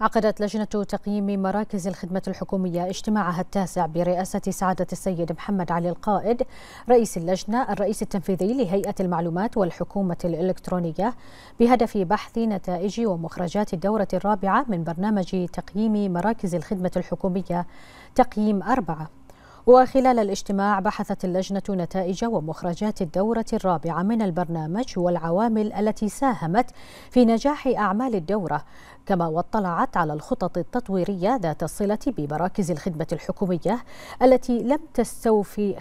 عقدت لجنة تقييم مراكز الخدمة الحكومية اجتماعها التاسع برئاسة سعادة السيد محمد علي القائد رئيس اللجنة الرئيس التنفيذي لهيئة المعلومات والحكومة الإلكترونية بهدف بحث نتائج ومخرجات الدورة الرابعة من برنامج تقييم مراكز الخدمة الحكومية تقييم أربعة. وخلال الاجتماع بحثت اللجنة نتائج ومخرجات الدورة الرابعة من البرنامج والعوامل التي ساهمت في نجاح أعمال الدورة كما واطلعت على الخطط التطويرية ذات الصلة بمراكز الخدمة الحكومية التي لم تستوفي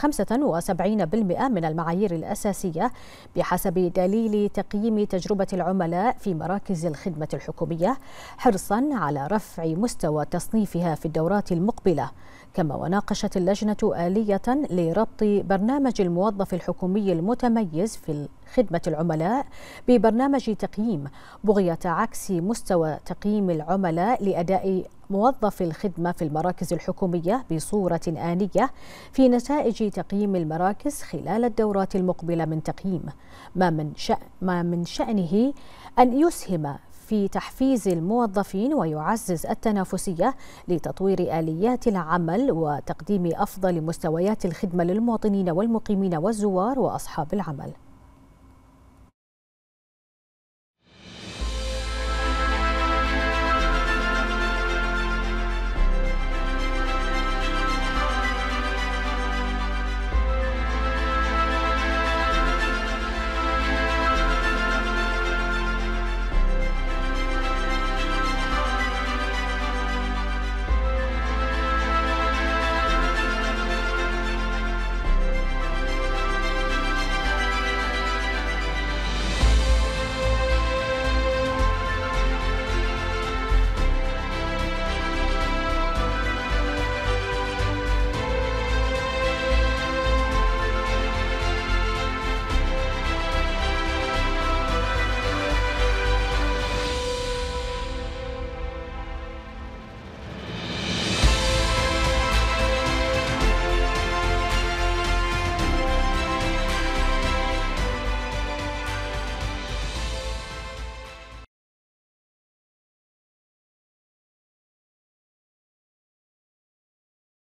75% من المعايير الأساسية بحسب دليل تقييم تجربة العملاء في مراكز الخدمة الحكومية حرصا على رفع مستوى تصنيفها في الدورات المقبلة. كما وناقشت اللجنة آلية لربط برنامج الموظف الحكومي المتميز في خدمة العملاء ببرنامج تقييم. بغية عكس مستوى تقييم العملاء لأداء موظف الخدمة في المراكز الحكومية بصورة آنية في نتائج تقييم المراكز خلال الدورات المقبلة من تقييم. ما من, شأ ما من شأنه أن يسهم في تحفيز الموظفين ويعزز التنافسية لتطوير آليات العمل وتقديم أفضل مستويات الخدمة للمواطنين والمقيمين والزوار وأصحاب العمل.